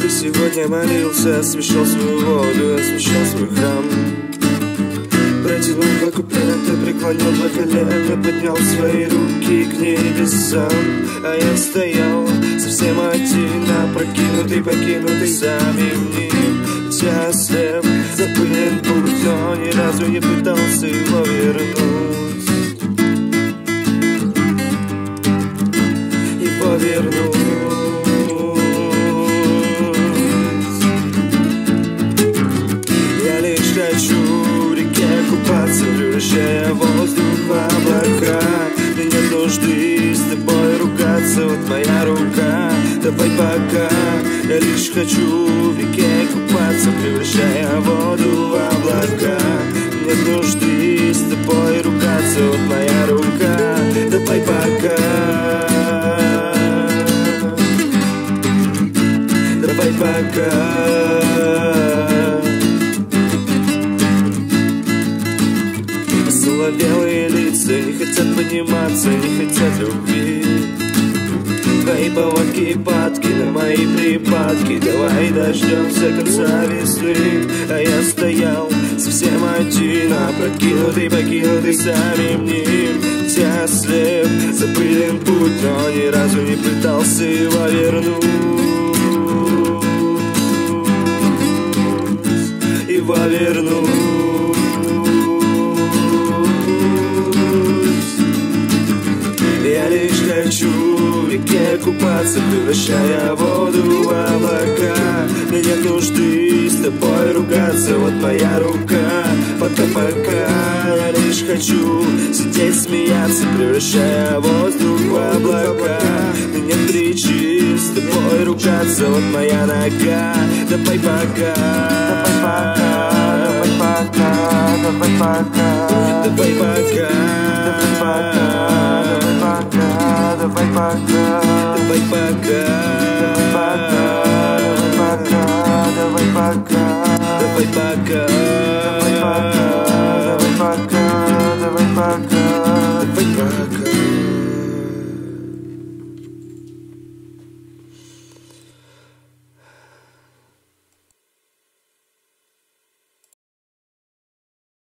Ты сегодня молился, освещал свою воду, освещал свой храм. Протянул два куплета, преклонил два колена Поднял свои руки к небесам. А я стоял совсем один Опрокинутый, покинутый самим ним. Счастлив, запылен путь Но ни разу не пытался его вернуть. Его вернуть Воздух в облака Мне нет нужды с тобой ругаться Вот моя рука, давай пока Я лишь хочу в реке купаться Превращая воду в облака. Нет нужды с тобой ругаться Вот моя рука, давай пока. Давай пока Соловелые лица не хотят подниматься, не хотят любви. Твои поводки и падки на мои припадки. Давай дождемся конца весны. А я стоял совсем один Опрокинутый, покинутый самим ним. Счастлив, запылен путь Но ни разу не пытался его вернуть купаться Превращая воду в облака. Мне нет нужды с тобой ругаться Вот моя рука, пока-пока Я лишь хочу сидеть смеяться Превращая воздух в облака. Мне нет причин с тобой ругаться Вот моя нога, давай пока. Давай пока, давай пока, давай пока Давай пока, давай пока, давай пока Давай пока, давай пока. Пока, пока Давай пока, давай пока